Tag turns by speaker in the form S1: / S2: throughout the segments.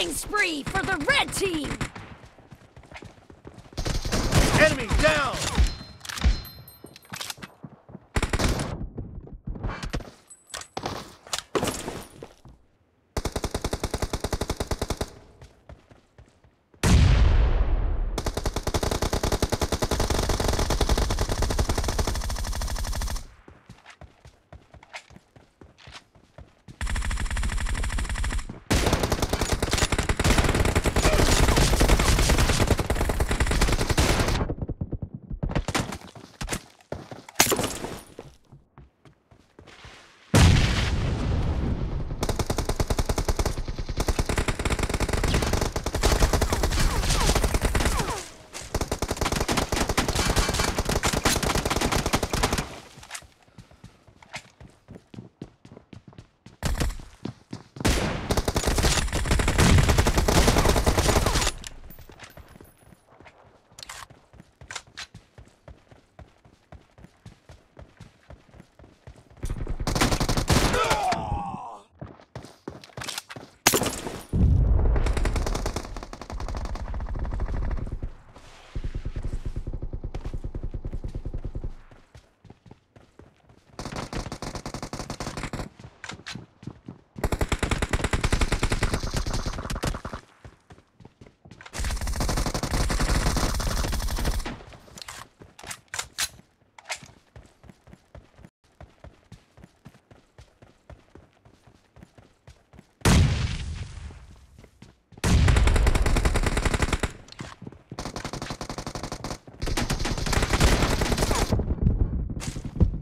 S1: Killing spree for the red team.
S2: Enemy down!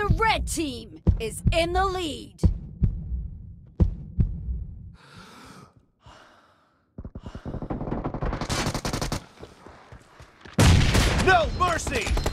S1: The red team is in the lead.
S2: No mercy!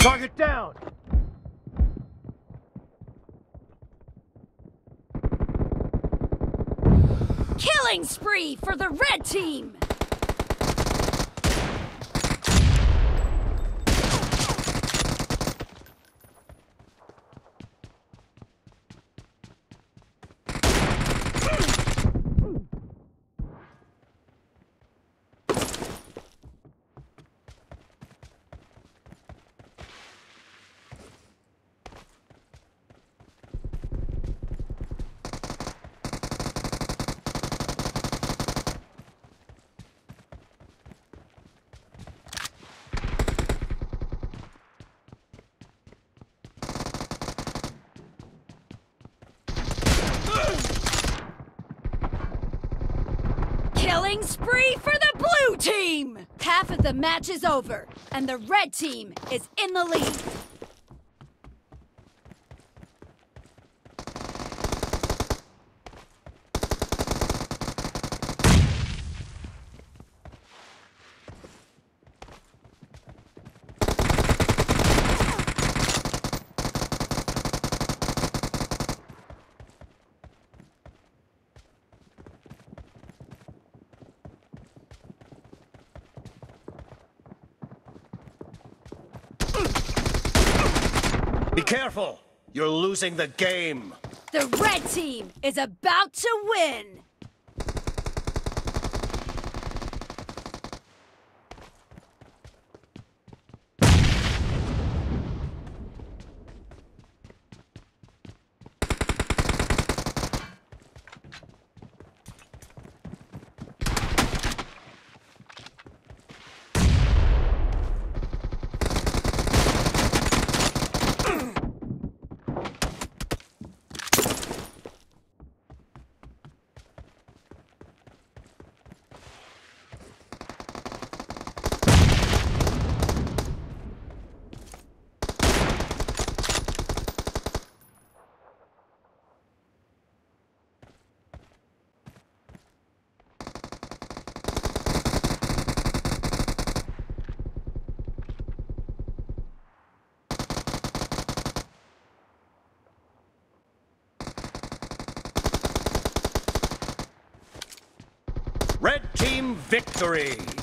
S2: Target down!
S1: Killing spree for the red team. Killing spree for the blue team! Half of the match is over, and the red team is in the lead.
S2: Be careful! You're losing the game!
S1: The red team is about to win!
S2: Red team victory!